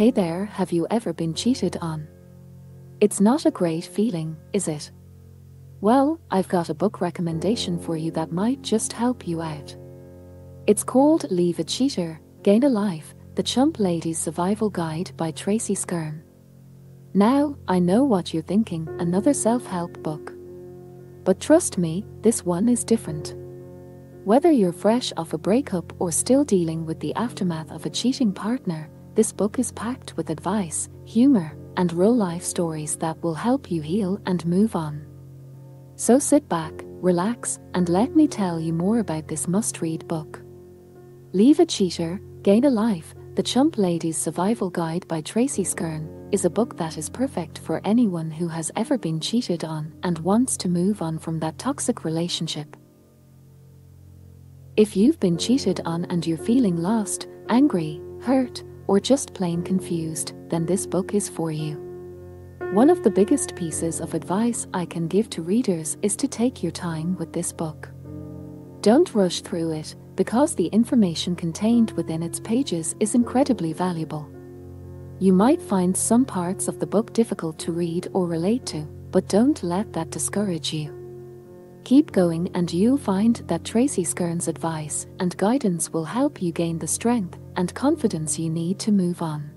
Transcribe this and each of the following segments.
Hey there, have you ever been cheated on? It's not a great feeling, is it? Well, I've got a book recommendation for you that might just help you out. It's called Leave a Cheater, Gain a Life The Chump Lady's Survival Guide by Tracy Schorn. Now, I know what you're thinking another self help book. But trust me, this one is different. Whether you're fresh off a breakup or still dealing with the aftermath of a cheating partner, this book is packed with advice, humor, and real life stories that will help you heal and move on. So sit back, relax, and let me tell you more about this must read book. Leave a Cheater, Gain a Life The Chump Lady's Survival Guide by Tracy Schorn is a book that is perfect for anyone who has ever been cheated on and wants to move on from that toxic relationship. If you've been cheated on and you're feeling lost, angry, hurt, or just plain confused, then this book is for you. One of the biggest pieces of advice I can give to readers is to take your time with this book. Don't rush through it, because the information contained within its pages is incredibly valuable. You might find some parts of the book difficult to read or relate to, but don't let that discourage you. Keep going and you'll find that Tracy Schorn's advice and guidance will help you gain the strength and confidence you need to move on.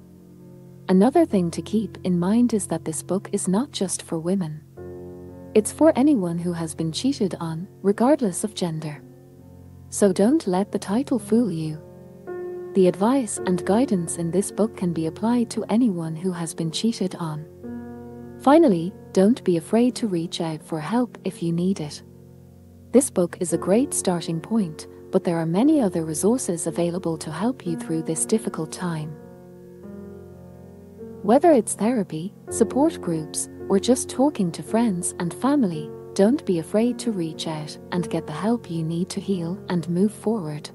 Another thing to keep in mind is that this book is not just for women. It's for anyone who has been cheated on, regardless of gender. So don't let the title fool you. The advice and guidance in this book can be applied to anyone who has been cheated on. Finally, don't be afraid to reach out for help if you need it. This book is a great starting point, but there are many other resources available to help you through this difficult time. Whether it's therapy, support groups, or just talking to friends and family, don't be afraid to reach out and get the help you need to heal and move forward.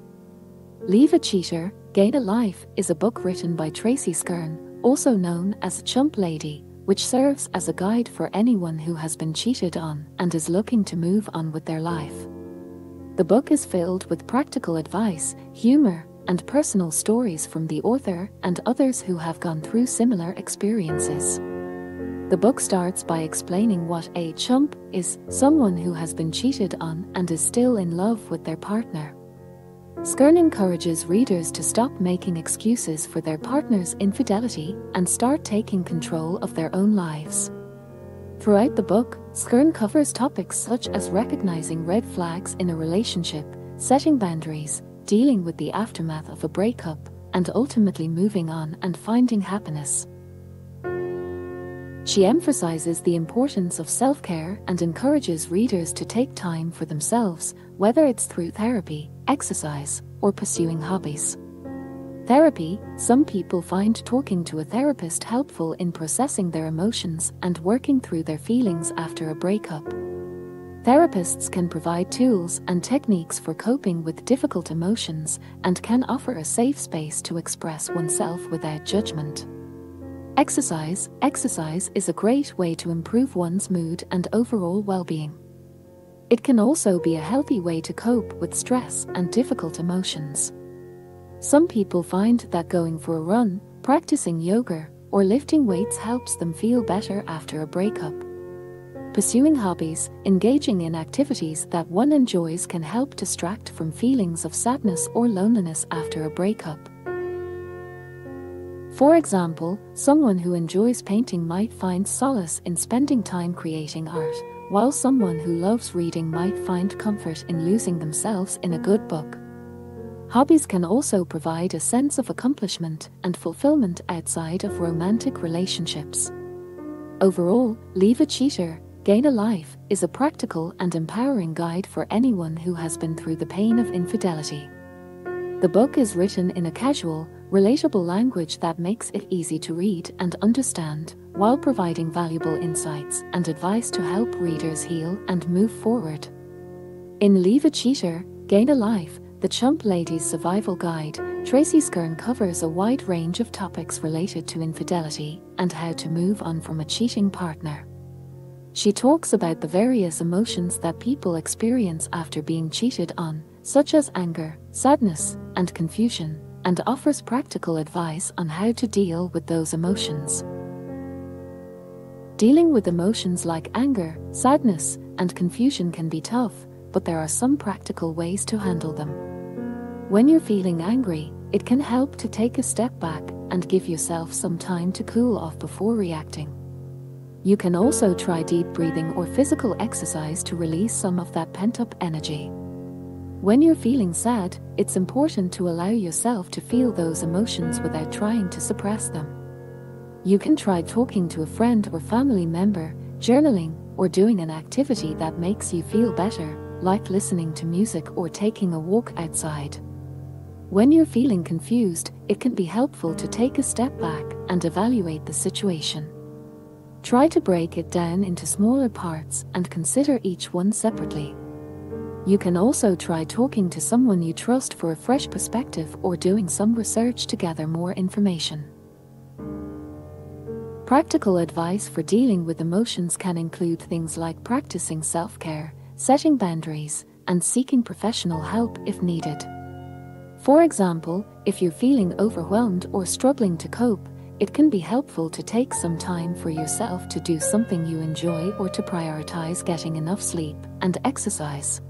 Leave a Cheater, Gain a Life is a book written by Tracy Schorn, also known as Chump Lady, which serves as a guide for anyone who has been cheated on and is looking to move on with their life. The book is filled with practical advice, humor, and personal stories from the author and others who have gone through similar experiences. The book starts by explaining what a chump is someone who has been cheated on and is still in love with their partner. Schorn encourages readers to stop making excuses for their partner's infidelity and start taking control of their own lives. Throughout the book, Schorn covers topics such as recognizing red flags in a relationship, setting boundaries, dealing with the aftermath of a breakup, and ultimately moving on and finding happiness. She emphasizes the importance of self care and encourages readers to take time for themselves, whether it's through therapy, exercise, or pursuing hobbies. Therapy Some people find talking to a therapist helpful in processing their emotions and working through their feelings after a breakup. Therapists can provide tools and techniques for coping with difficult emotions and can offer a safe space to express oneself without judgment. Exercise Exercise is a great way to improve one's mood and overall well being. It can also be a healthy way to cope with stress and difficult emotions. Some people find that going for a run, practicing yoga, or lifting weights helps them feel better after a breakup. Pursuing hobbies, engaging in activities that one enjoys can help distract from feelings of sadness or loneliness after a breakup. For example, someone who enjoys painting might find solace in spending time creating art, while someone who loves reading might find comfort in losing themselves in a good book. Hobbies can also provide a sense of accomplishment and fulfillment outside of romantic relationships. Overall, Leave a Cheater, Gain a Life is a practical and empowering guide for anyone who has been through the pain of infidelity. The book is written in a casual, relatable language that makes it easy to read and understand, while providing valuable insights and advice to help readers heal and move forward. In Leave a Cheater, Gain a Life, the Chump Lady's Survival Guide, Tracy Schorn covers a wide range of topics related to infidelity and how to move on from a cheating partner. She talks about the various emotions that people experience after being cheated on, such as anger, sadness, and confusion, and offers practical advice on how to deal with those emotions. Dealing with emotions like anger, sadness, and confusion can be tough, but there are some practical ways to handle them. When you're feeling angry, it can help to take a step back and give yourself some time to cool off before reacting. You can also try deep breathing or physical exercise to release some of that pent up energy. When you're feeling sad, it's important to allow yourself to feel those emotions without trying to suppress them. You can try talking to a friend or family member, journaling, or doing an activity that makes you feel better, like listening to music or taking a walk outside. When you're feeling confused, it can be helpful to take a step back and evaluate the situation. Try to break it down into smaller parts and consider each one separately. You can also try talking to someone you trust for a fresh perspective or doing some research to gather more information. Practical advice for dealing with emotions can include things like practicing self care, setting boundaries, and seeking professional help if needed. For example, if you're feeling overwhelmed or struggling to cope, it can be helpful to take some time for yourself to do something you enjoy or to prioritize getting enough sleep and exercise.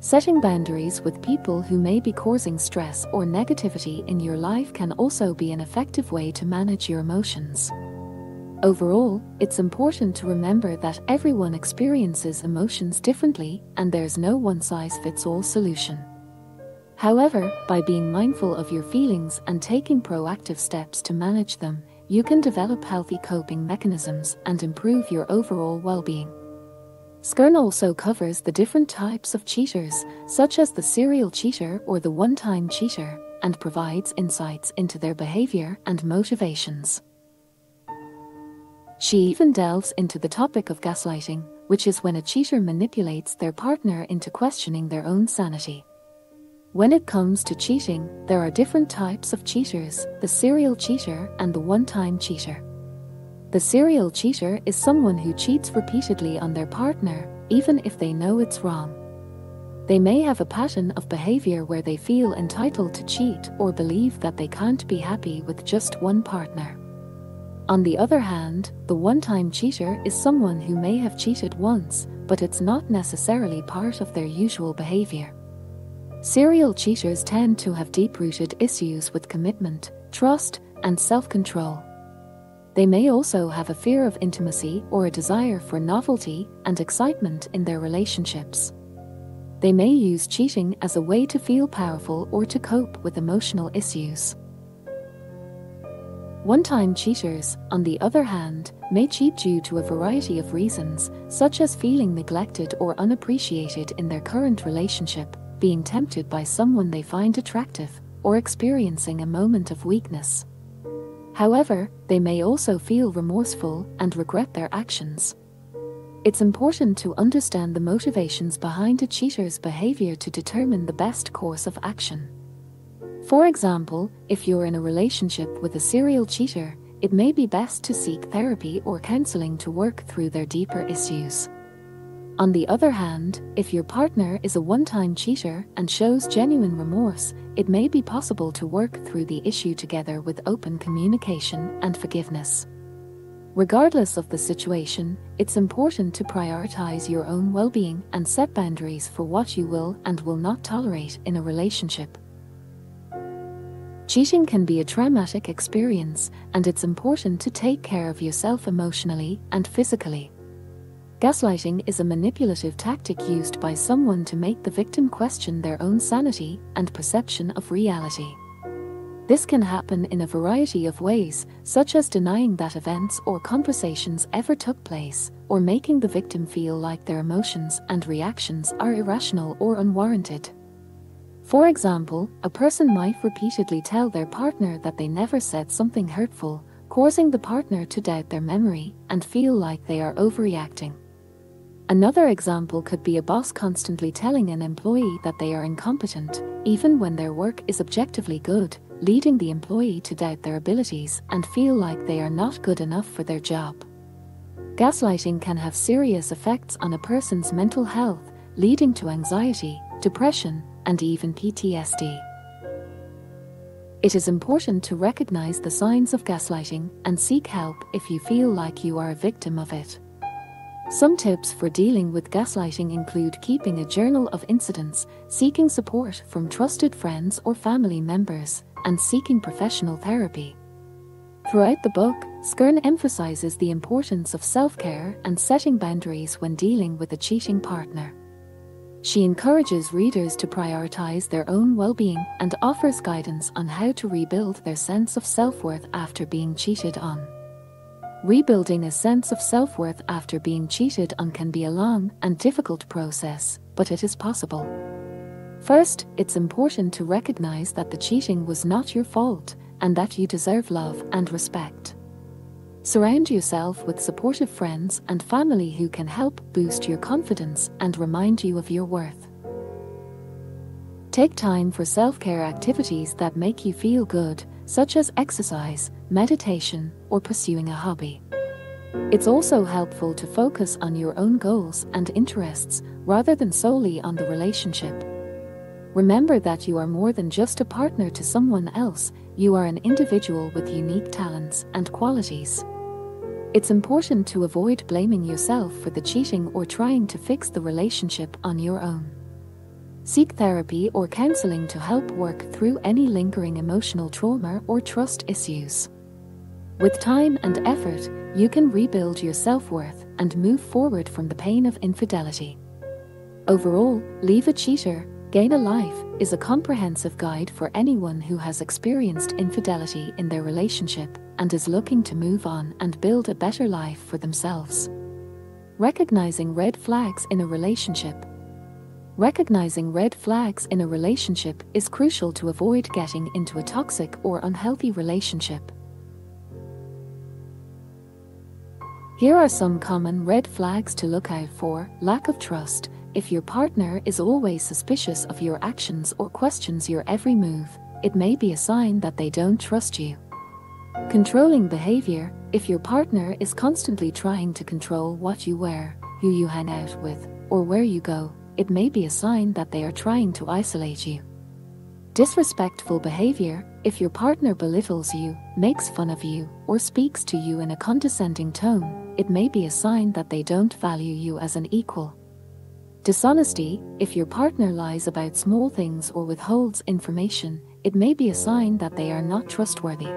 Setting boundaries with people who may be causing stress or negativity in your life can also be an effective way to manage your emotions. Overall, it's important to remember that everyone experiences emotions differently and there's no one size fits all solution. However, by being mindful of your feelings and taking proactive steps to manage them, you can develop healthy coping mechanisms and improve your overall well being. Schorn also covers the different types of cheaters, such as the serial cheater or the one time cheater, and provides insights into their behavior and motivations. She even delves into the topic of gaslighting, which is when a cheater manipulates their partner into questioning their own sanity. When it comes to cheating, there are different types of cheaters the serial cheater and the one time cheater. The serial cheater is someone who cheats repeatedly on their partner, even if they know it's wrong. They may have a pattern of behavior where they feel entitled to cheat or believe that they can't be happy with just one partner. On the other hand, the one time cheater is someone who may have cheated once, but it's not necessarily part of their usual behavior. Serial cheaters tend to have deep rooted issues with commitment, trust, and self control. They may also have a fear of intimacy or a desire for novelty and excitement in their relationships. They may use cheating as a way to feel powerful or to cope with emotional issues. One time cheaters, on the other hand, may cheat due to a variety of reasons, such as feeling neglected or unappreciated in their current relationship, being tempted by someone they find attractive, or experiencing a moment of weakness. However, they may also feel remorseful and regret their actions. It's important to understand the motivations behind a cheater's behavior to determine the best course of action. For example, if you're in a relationship with a serial cheater, it may be best to seek therapy or counseling to work through their deeper issues. On the other hand, if your partner is a one time cheater and shows genuine remorse, it may be possible to work through the issue together with open communication and forgiveness. Regardless of the situation, it's important to prioritize your own well being and set boundaries for what you will and will not tolerate in a relationship. Cheating can be a traumatic experience, and it's important to take care of yourself emotionally and physically. Gaslighting is a manipulative tactic used by someone to make the victim question their own sanity and perception of reality. This can happen in a variety of ways, such as denying that events or conversations ever took place, or making the victim feel like their emotions and reactions are irrational or unwarranted. For example, a person might repeatedly tell their partner that they never said something hurtful, causing the partner to doubt their memory and feel like they are overreacting. Another example could be a boss constantly telling an employee that they are incompetent, even when their work is objectively good, leading the employee to doubt their abilities and feel like they are not good enough for their job. Gaslighting can have serious effects on a person's mental health, leading to anxiety, depression, and even PTSD. It is important to recognize the signs of gaslighting and seek help if you feel like you are a victim of it. Some tips for dealing with gaslighting include keeping a journal of incidents, seeking support from trusted friends or family members, and seeking professional therapy. Throughout the book, Schorn emphasizes the importance of self care and setting boundaries when dealing with a cheating partner. She encourages readers to prioritize their own well being and offers guidance on how to rebuild their sense of self worth after being cheated on. Rebuilding a sense of self worth after being cheated on can be a long and difficult process, but it is possible. First, it's important to recognize that the cheating was not your fault and that you deserve love and respect. Surround yourself with supportive friends and family who can help boost your confidence and remind you of your worth. Take time for self care activities that make you feel good, such as exercise, meditation, or pursuing a hobby. It's also helpful to focus on your own goals and interests rather than solely on the relationship. Remember that you are more than just a partner to someone else, you are an individual with unique talents and qualities. It's important to avoid blaming yourself for the cheating or trying to fix the relationship on your own. Seek therapy or counseling to help work through any lingering emotional trauma or trust issues. With time and effort, you can rebuild your self worth and move forward from the pain of infidelity. Overall, Leave a Cheater, Gain a Life is a comprehensive guide for anyone who has experienced infidelity in their relationship and is looking to move on and build a better life for themselves. Recognizing red flags in a relationship. Recognizing red flags in a relationship is crucial to avoid getting into a toxic or unhealthy relationship. Here are some common red flags to look out for lack of trust. If your partner is always suspicious of your actions or questions your every move, it may be a sign that they don't trust you. Controlling behavior if your partner is constantly trying to control what you wear, who you hang out with, or where you go, it may be a sign that they are trying to isolate you. Disrespectful behavior if your partner belittles you, makes fun of you, or speaks to you in a condescending tone, it may be a sign that they don't value you as an equal. Dishonesty if your partner lies about small things or withholds information, it may be a sign that they are not trustworthy.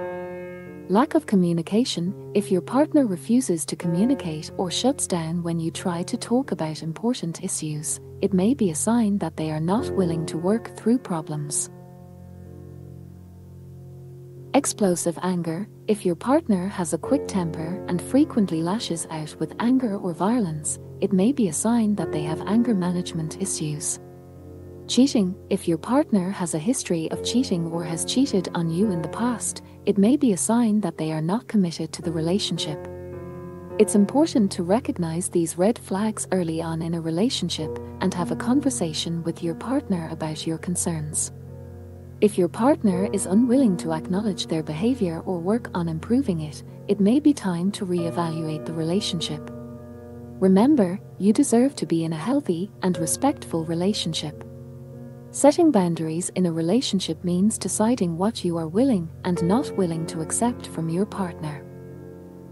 Lack of communication if your partner refuses to communicate or shuts down when you try to talk about important issues, it may be a sign that they are not willing to work through problems. Explosive anger if your partner has a quick temper and frequently lashes out with anger or violence, it may be a sign that they have anger management issues. Cheating if your partner has a history of cheating or has cheated on you in the past, it may be a sign that they are not committed to the relationship. It's important to recognize these red flags early on in a relationship and have a conversation with your partner about your concerns. If your partner is unwilling to acknowledge their behavior or work on improving it, it may be time to re-evaluate the relationship. Remember, you deserve to be in a healthy and respectful relationship. Setting boundaries in a relationship means deciding what you are willing and not willing to accept from your partner.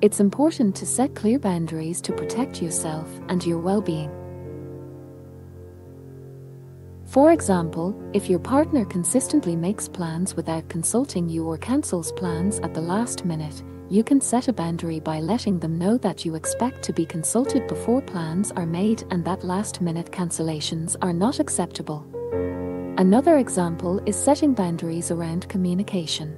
It's important to set clear boundaries to protect yourself and your well being. For example, if your partner consistently makes plans without consulting you or cancels plans at the last minute, you can set a boundary by letting them know that you expect to be consulted before plans are made and that last minute cancellations are not acceptable. Another example is setting boundaries around communication.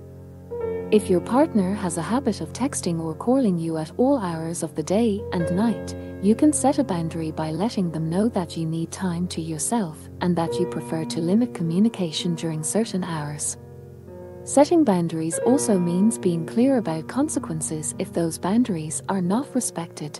If your partner has a habit of texting or calling you at all hours of the day and night, you can set a boundary by letting them know that you need time to yourself and that you prefer to limit communication during certain hours. Setting boundaries also means being clear about consequences if those boundaries are not respected.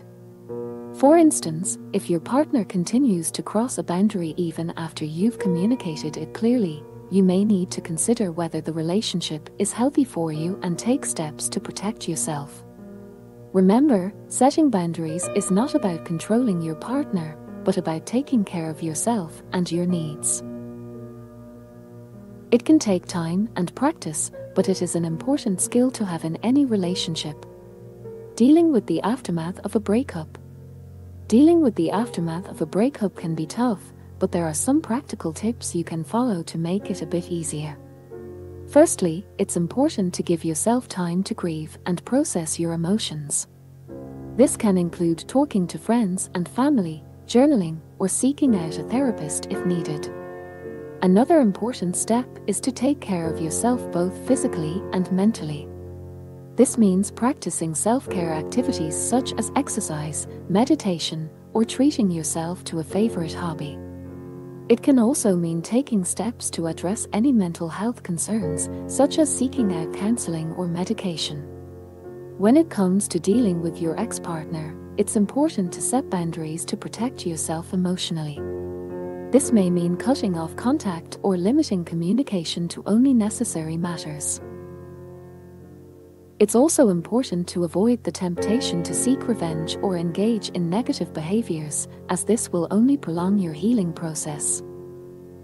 For instance, if your partner continues to cross a boundary even after you've communicated it clearly, you may need to consider whether the relationship is healthy for you and take steps to protect yourself. Remember, setting boundaries is not about controlling your partner, but about taking care of yourself and your needs. It can take time and practice, but it is an important skill to have in any relationship. Dealing with the aftermath of a breakup. Dealing with the aftermath of a breakup can be tough, but there are some practical tips you can follow to make it a bit easier. Firstly, it's important to give yourself time to grieve and process your emotions. This can include talking to friends and family, journaling, or seeking out a therapist if needed. Another important step is to take care of yourself both physically and mentally. This means practicing self care activities such as exercise, meditation, or treating yourself to a favorite hobby. It can also mean taking steps to address any mental health concerns, such as seeking out counseling or medication. When it comes to dealing with your ex partner, it's important to set boundaries to protect yourself emotionally. This may mean cutting off contact or limiting communication to only necessary matters. It's also important to avoid the temptation to seek revenge or engage in negative behaviors, as this will only prolong your healing process.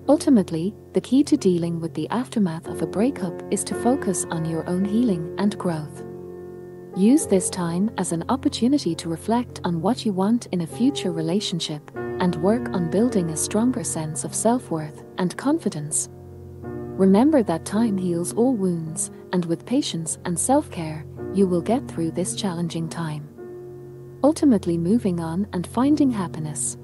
Ultimately, the key to dealing with the aftermath of a breakup is to focus on your own healing and growth. Use this time as an opportunity to reflect on what you want in a future relationship and work on building a stronger sense of self worth and confidence. Remember that time heals all wounds, and with patience and self care, you will get through this challenging time. Ultimately, moving on and finding happiness.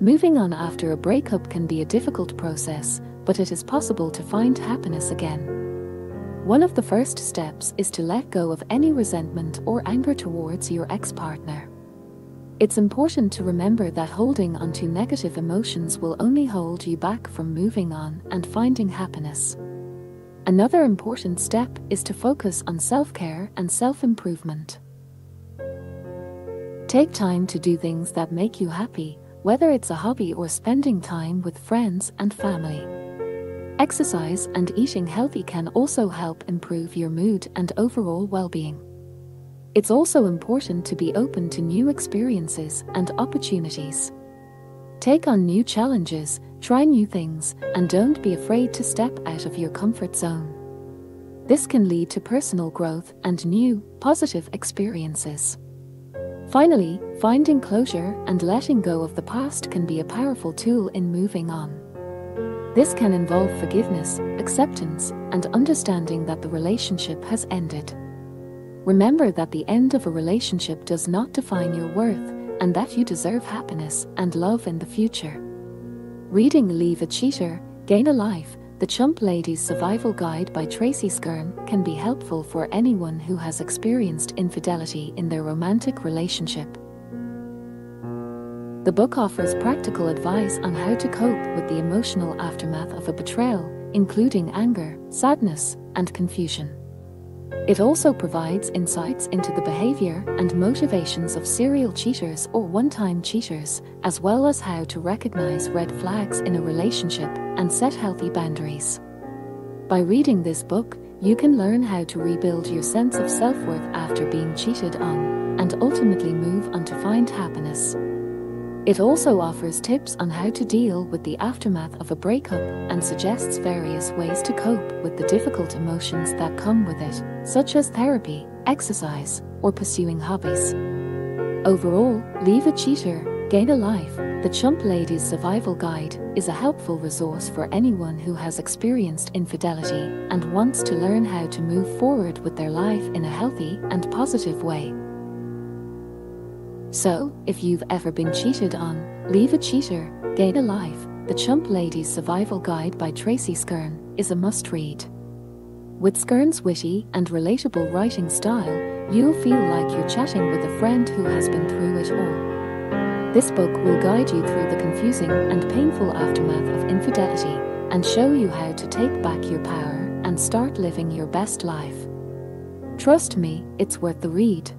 Moving on after a breakup can be a difficult process, but it is possible to find happiness again. One of the first steps is to let go of any resentment or anger towards your ex partner. It's important to remember that holding onto negative emotions will only hold you back from moving on and finding happiness. Another important step is to focus on self care and self improvement. Take time to do things that make you happy, whether it's a hobby or spending time with friends and family. Exercise and eating healthy can also help improve your mood and overall well being. It's also important to be open to new experiences and opportunities. Take on new challenges, try new things, and don't be afraid to step out of your comfort zone. This can lead to personal growth and new, positive experiences. Finally, finding closure and letting go of the past can be a powerful tool in moving on. This can involve forgiveness, acceptance, and understanding that the relationship has ended. Remember that the end of a relationship does not define your worth and that you deserve happiness and love in the future. Reading Leave a Cheater, Gain a Life, The Chump Lady's Survival Guide by Tracy Schorn can be helpful for anyone who has experienced infidelity in their romantic relationship. The book offers practical advice on how to cope with the emotional aftermath of a betrayal, including anger, sadness, and confusion. It also provides insights into the behavior and motivations of serial cheaters or one time cheaters, as well as how to recognize red flags in a relationship and set healthy boundaries. By reading this book, you can learn how to rebuild your sense of self worth after being cheated on, and ultimately move on to find happiness. It also offers tips on how to deal with the aftermath of a breakup and suggests various ways to cope with the difficult emotions that come with it, such as therapy, exercise, or pursuing hobbies. Overall, Leave a Cheater, Gain a Life, the Chump Lady's Survival Guide, is a helpful resource for anyone who has experienced infidelity and wants to learn how to move forward with their life in a healthy and positive way. So, if you've ever been cheated on, Leave a Cheater, Gain a Life, The Chump Lady's Survival Guide by Tracy Schorn is a must read. With Schorn's witty and relatable writing style, you'll feel like you're chatting with a friend who has been through it all. This book will guide you through the confusing and painful aftermath of infidelity and show you how to take back your power and start living your best life. Trust me, it's worth the read.